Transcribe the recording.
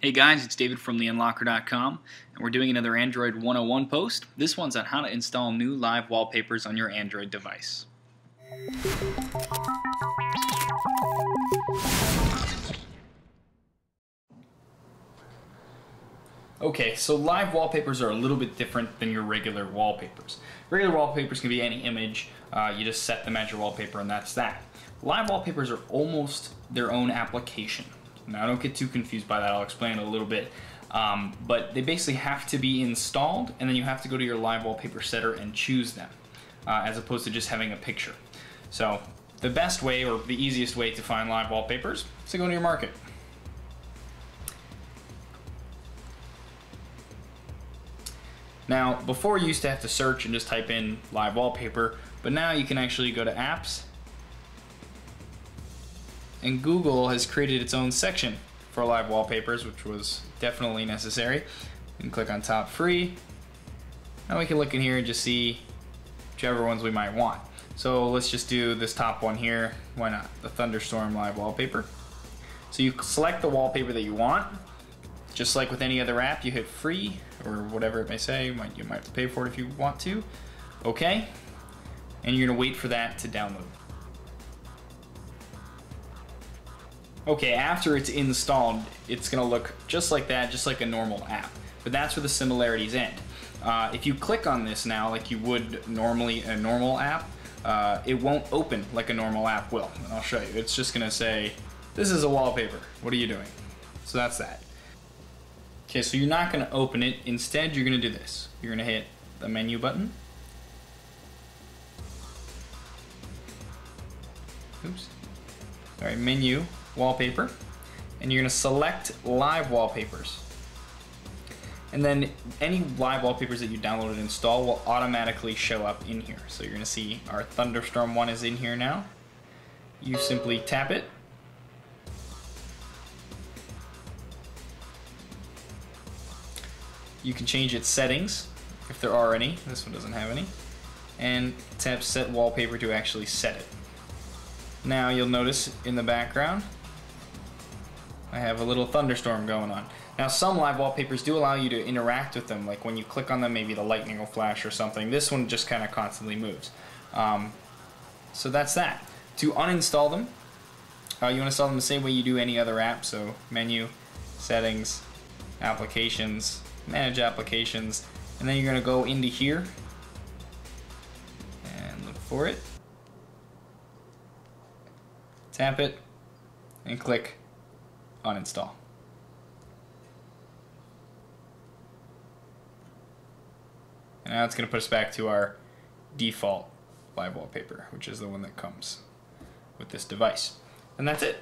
Hey guys, it's David from theunlockr.com, and we're doing another Android 101 post. This one's on how to install new live wallpapers on your Android device. Okay, so live wallpapers are a little bit different than your regular wallpapers. Regular wallpapers can be any image, uh, you just set them as your wallpaper and that's that. Live wallpapers are almost their own application. Now don't get too confused by that, I'll explain a little bit. Um, but they basically have to be installed and then you have to go to your live wallpaper setter and choose them uh, as opposed to just having a picture. So the best way or the easiest way to find live wallpapers is to go to your market. Now, before you used to have to search and just type in live wallpaper, but now you can actually go to apps and Google has created its own section for live wallpapers, which was definitely necessary. You can click on top free. Now we can look in here and just see whichever ones we might want. So let's just do this top one here. Why not? The Thunderstorm live wallpaper. So you select the wallpaper that you want. Just like with any other app, you hit free or whatever it may say. You might, you might have to pay for it if you want to. Okay. And you're gonna wait for that to download. Okay, after it's installed, it's gonna look just like that, just like a normal app. But that's where the similarities end. Uh, if you click on this now, like you would normally a normal app, uh, it won't open like a normal app will. And I'll show you. It's just gonna say, this is a wallpaper. What are you doing? So that's that. Okay, so you're not gonna open it. Instead, you're gonna do this. You're gonna hit the menu button. Oops. All right, menu, wallpaper, and you're gonna select live wallpapers. And then any live wallpapers that you download and install will automatically show up in here. So you're gonna see our Thunderstorm one is in here now. You simply tap it. You can change its settings if there are any. This one doesn't have any. And tap set wallpaper to actually set it. Now you'll notice in the background I have a little thunderstorm going on. Now some live wallpapers do allow you to interact with them, like when you click on them maybe the lightning will flash or something. This one just kind of constantly moves. Um, so that's that. To uninstall them, uh, you want to install them the same way you do any other app, so menu, settings, applications, manage applications, and then you're going to go into here and look for it. Tap it and click uninstall. And now it's going to put us back to our default live wallpaper, which is the one that comes with this device. And that's it.